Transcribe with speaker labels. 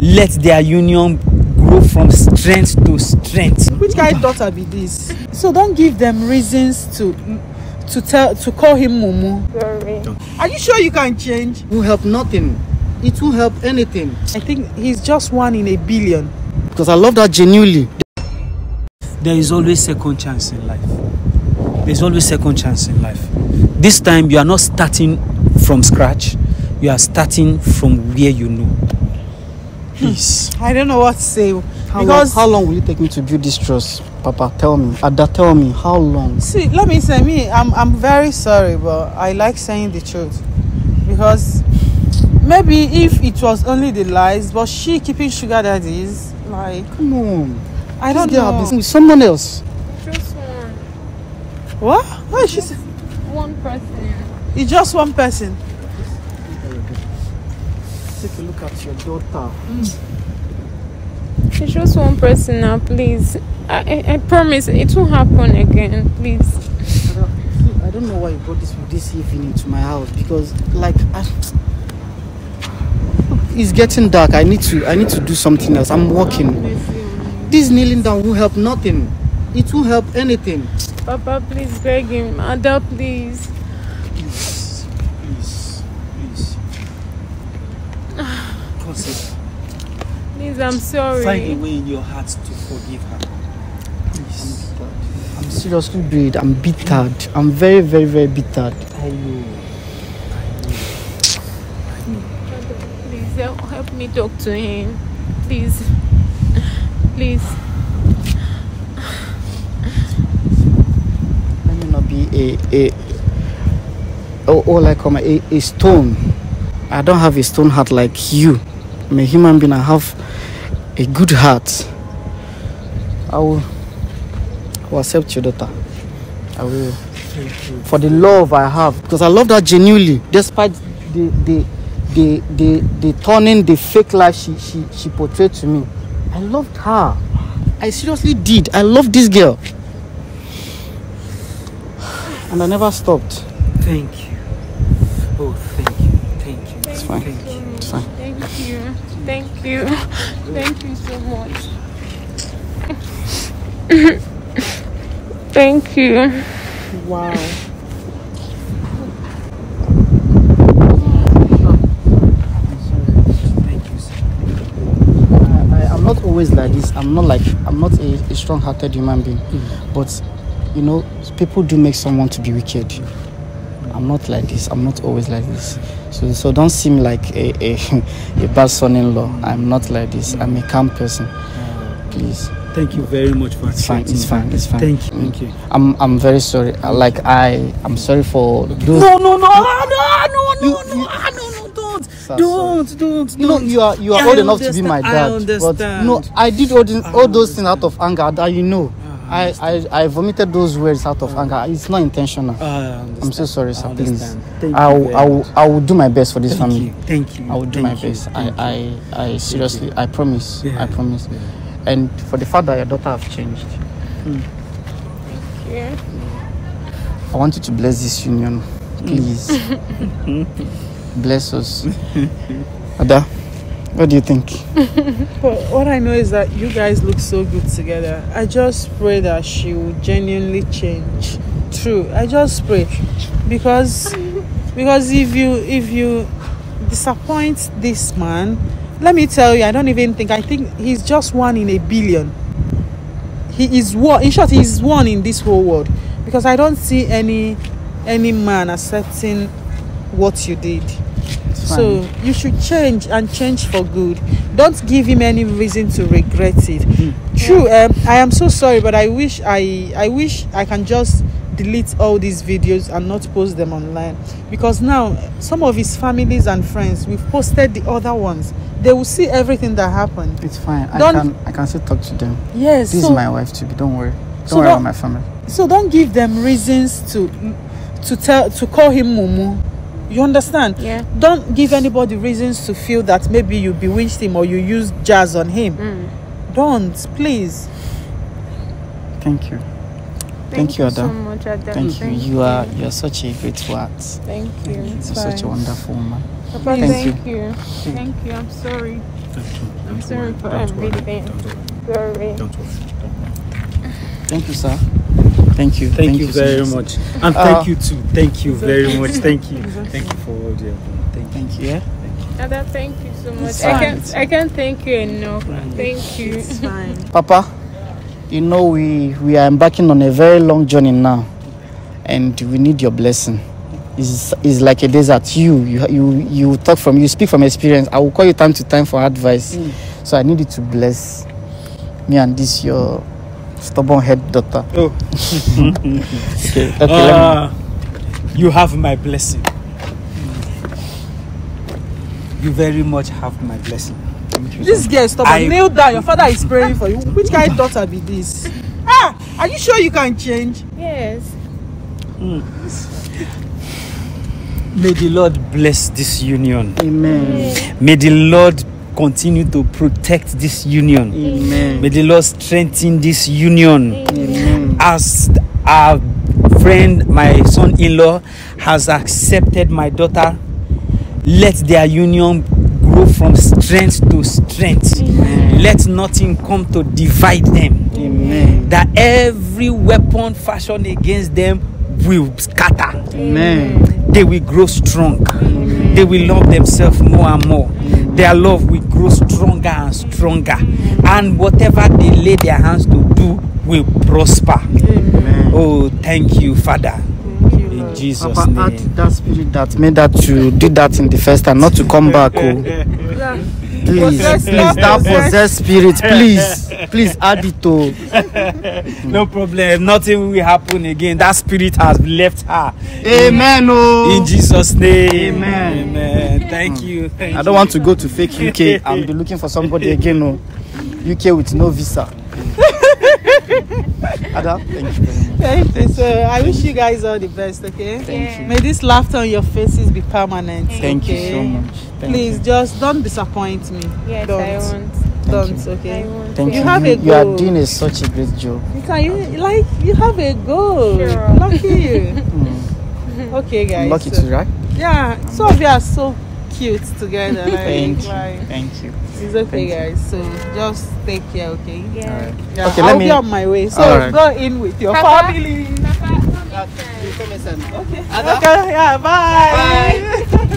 Speaker 1: let their union grow from strength to strength.
Speaker 2: which kind of daughter be this so don't give them reasons to to tell to call him mumu
Speaker 3: Sorry.
Speaker 2: are you sure you can change
Speaker 4: It will help nothing. It won't help anything.
Speaker 2: i think he's just one in a billion
Speaker 4: Because I love that genuinely.
Speaker 1: There is always second chance in life. There's always second chance in life. This time you are not starting from scratch. You are starting from where you know. Please.
Speaker 2: i don't know what to say
Speaker 4: How,
Speaker 2: because
Speaker 4: long, how long will it take me to build this trust? Papa, tell me. Ada, tell me. How long?
Speaker 2: see let me say me i'm i'm very sorry but i like saying the truth because maybe if it was only the lies but she keeping sugar daddies like
Speaker 4: Come on.
Speaker 2: i don't
Speaker 4: girl have
Speaker 2: know
Speaker 4: been with someone else.
Speaker 3: Just one.
Speaker 2: what why is she say-
Speaker 3: One person.
Speaker 2: it's just one person
Speaker 4: Take a look at your daughter. Mm.
Speaker 3: It's just one person now, please. I, I, I promise it won't happen again, please.
Speaker 4: I don't know why you brought this this evening to my house because, like, I, it's getting dark. I need to I need to do something else. I'm working. This kneeling down won't help nothing. It won't help anything.
Speaker 3: Papa, please beg him. Ada. Please.
Speaker 1: Please. Please. Consider.
Speaker 3: Please, I'm sorry.
Speaker 1: Find a way in your heart to forgive her. Please.
Speaker 4: I'm seriously worried. I'm bittered. I'm very, very, very bittered.
Speaker 1: I know.
Speaker 3: Please help, help me talk to him. Please. Please.
Speaker 4: Let me not be a a oh, all I a, a stone. I don't have a stone heart like you. I'm a human being. I have a good heart. I will, I will accept your daughter. I will. For the love I have. Because I love that genuinely. Despite the the the the, the turning the fake life she, she, she portrayed to me. I loved her. I seriously did. I love this girl. And I never stopped.
Speaker 1: Thank you. Oh, thank you. Thank you.
Speaker 4: It's fine.
Speaker 1: Thank you.
Speaker 4: It's fine.
Speaker 3: Thank you. Thank you. Thank you so much. Thank you.
Speaker 2: wow
Speaker 1: Thank you, sir.
Speaker 4: I, I, I'm not always like this. I'm not like I'm not a, a strong-hearted human being, mm. but you know, people do make someone to be wicked. I'm not like this. I'm not always like this. So so don't seem like a a, a bad son-in-law. I'm not like this. I'm a calm person. Please,
Speaker 1: Thank you very much for
Speaker 4: it's fine. It's fine. It's fine.
Speaker 1: Thank you. Thank you.
Speaker 4: I'm I'm very sorry. Uh, Like I I'm sorry for those.
Speaker 1: No, no, no, no, no, no, no, no, no, no, don't,
Speaker 4: Sir,
Speaker 1: don't, don't,
Speaker 4: You know,
Speaker 1: don't.
Speaker 4: you are you are
Speaker 1: I
Speaker 4: old enough to be my
Speaker 1: understand, I
Speaker 4: dad. But
Speaker 1: understand.
Speaker 4: no, I did all, these,
Speaker 1: I
Speaker 4: all those things out of anger. That you know,
Speaker 1: I
Speaker 4: I, I vomited those words out of anger. It's not intentional.
Speaker 1: Ah, understand.
Speaker 4: I'm so sorry, sir. Please.
Speaker 1: Thank
Speaker 4: I
Speaker 1: you
Speaker 4: will, I will. I will do my best for this
Speaker 1: Thank
Speaker 4: family.
Speaker 1: you. Thank you.
Speaker 4: I will do
Speaker 1: Thank
Speaker 4: my
Speaker 1: you.
Speaker 4: best.
Speaker 1: Thank.
Speaker 4: I, I, I seriously, I promise.
Speaker 1: Yeah.
Speaker 4: I promise. And for the fact that your daughter have changed,
Speaker 3: Yeah.
Speaker 4: I want you to bless this union, please. bless us. Ada, what do you think?
Speaker 2: But what I know is that you guys look so good together. I just pray that she will genuinely change. True. I just pray because because if you if you disappoint this man, let me tell you, I don't even think I think he's just one in a billion. He is one. In short, he's one in this whole world because I don't see any any man accepting what you did. So you should change and change for good. Don't give him any reason to regret it. True, um, I am so sorry, but I wish I I wish I can just delete all these videos and not post them online because now some of his families and friends we've posted the other ones. They will see everything that happened.
Speaker 4: It's fine. I
Speaker 2: Don't-
Speaker 4: can I can still talk to them.
Speaker 2: Yes.
Speaker 4: This
Speaker 2: so,
Speaker 4: is my wife too. Don't worry. Don't
Speaker 2: So
Speaker 4: worry
Speaker 2: don't-
Speaker 4: about my family.
Speaker 2: so don't give them reasons to to tell to call him mumu. You understand?
Speaker 3: Yeah.
Speaker 2: Don't give anybody reasons to feel that maybe you bewitched him or you used jazz on him.
Speaker 3: Mm.
Speaker 2: Don't, please.
Speaker 4: Thank you. Thank you,
Speaker 3: so
Speaker 4: Ada.
Speaker 3: much, Ada.
Speaker 4: Thank you. You are you are such a grateful heart.
Speaker 3: Thank you.
Speaker 4: You're such a wonderful woman.
Speaker 3: Papa,
Speaker 4: Thank
Speaker 3: thank, you. Thank you. I'm sorry. I'm sorry for everything. Sorry.
Speaker 1: Don't worry.
Speaker 4: Thank you, sir. Thank you.
Speaker 1: Thank, you
Speaker 4: so
Speaker 1: very
Speaker 4: sir.
Speaker 1: much. And
Speaker 4: Uh,
Speaker 1: thank you too. Thank you very much. Thank you. Thank you for all your Thank.
Speaker 4: Thank you. Yeah.
Speaker 3: Ada, thank you so much.
Speaker 4: It's
Speaker 3: I can't I can't thank you enough. Thank you.
Speaker 2: It's fine.
Speaker 4: Papa, you know we we are embarking on a very long journey now, and we need your blessing. It's, it's like a desert. You you you you talk from you speak from experience. I will call you time to time for advice. So I need you to bless me and this your stubborn head daughter.
Speaker 1: Oh,
Speaker 4: Okay. Okay. let me,
Speaker 1: uh, you have my blessing. You very much have my blessing.
Speaker 2: This girl, stop.
Speaker 1: I-
Speaker 2: Kneel down. Your father is praying for you. Which kind of daughter be this? Ah, are you sure you can change?
Speaker 3: yes.
Speaker 1: May the Lord bless this union.
Speaker 4: Amen.
Speaker 1: May the Lord continue to protect this union.
Speaker 4: Amen.
Speaker 1: May the Lord strengthen this union.
Speaker 4: Amen.
Speaker 1: As our friend, my son in law, has accepted my daughter, let their union grow from strength to strength. Let nothing come to divide them.
Speaker 4: Amen.
Speaker 1: That every weapon fashioned against them will scatter.
Speaker 4: Amen.
Speaker 1: They will grow strong. They will love themselves more and more. Their love will grow stronger and stronger. And whatever they lay their hands to do will prosper.
Speaker 4: Amen.
Speaker 1: Oh, thank you, Father. In Jesus'
Speaker 4: Papa, add
Speaker 1: name.
Speaker 4: that spirit that made that to do that in the first time, not to come back. Oh. Please, please, that
Speaker 2: possess-
Speaker 4: possessed spirit, please, please add it to.
Speaker 1: No problem. Nothing will happen again. That spirit has left her.
Speaker 4: Amen. Oh.
Speaker 1: In Jesus' name.
Speaker 4: Amen.
Speaker 1: Amen. Thank you. Thank
Speaker 4: I don't want to go to fake UK and be looking for somebody again. No. UK with no visa. Ada, thank you very much.
Speaker 2: Thank you. So I wish you guys all the best. Okay.
Speaker 4: Thank you.
Speaker 2: May this laughter on your faces be permanent.
Speaker 4: Thank you
Speaker 2: okay?
Speaker 4: so much. Thank
Speaker 2: Please
Speaker 4: you.
Speaker 2: just don't disappoint me.
Speaker 3: Yes,
Speaker 2: don't.
Speaker 3: I want.
Speaker 2: Don't.
Speaker 4: you.
Speaker 2: Okay.
Speaker 3: I want.
Speaker 4: Thank
Speaker 2: You
Speaker 4: you.
Speaker 2: have
Speaker 4: you,
Speaker 2: a
Speaker 4: you are doing a, such a great job.
Speaker 2: You can you like you have a goal.
Speaker 3: Sure.
Speaker 2: Lucky you.
Speaker 4: Mm.
Speaker 2: Okay, guys.
Speaker 4: I'm lucky
Speaker 2: so-
Speaker 4: to, right?
Speaker 2: Yeah, some of you are so cute together. Like,
Speaker 4: Thank you.
Speaker 2: like,
Speaker 4: Thank you.
Speaker 2: it's okay,
Speaker 4: Thank
Speaker 2: guys. So just take care, okay?
Speaker 3: Yeah.
Speaker 4: Alright.
Speaker 2: Yeah,
Speaker 4: Okay,
Speaker 2: I'll
Speaker 4: let
Speaker 2: be on my way. So
Speaker 4: Alright.
Speaker 2: go in with your
Speaker 3: Papa.
Speaker 2: family.
Speaker 3: Papa, come inside.
Speaker 2: Okay, yeah, bye.
Speaker 3: Bye.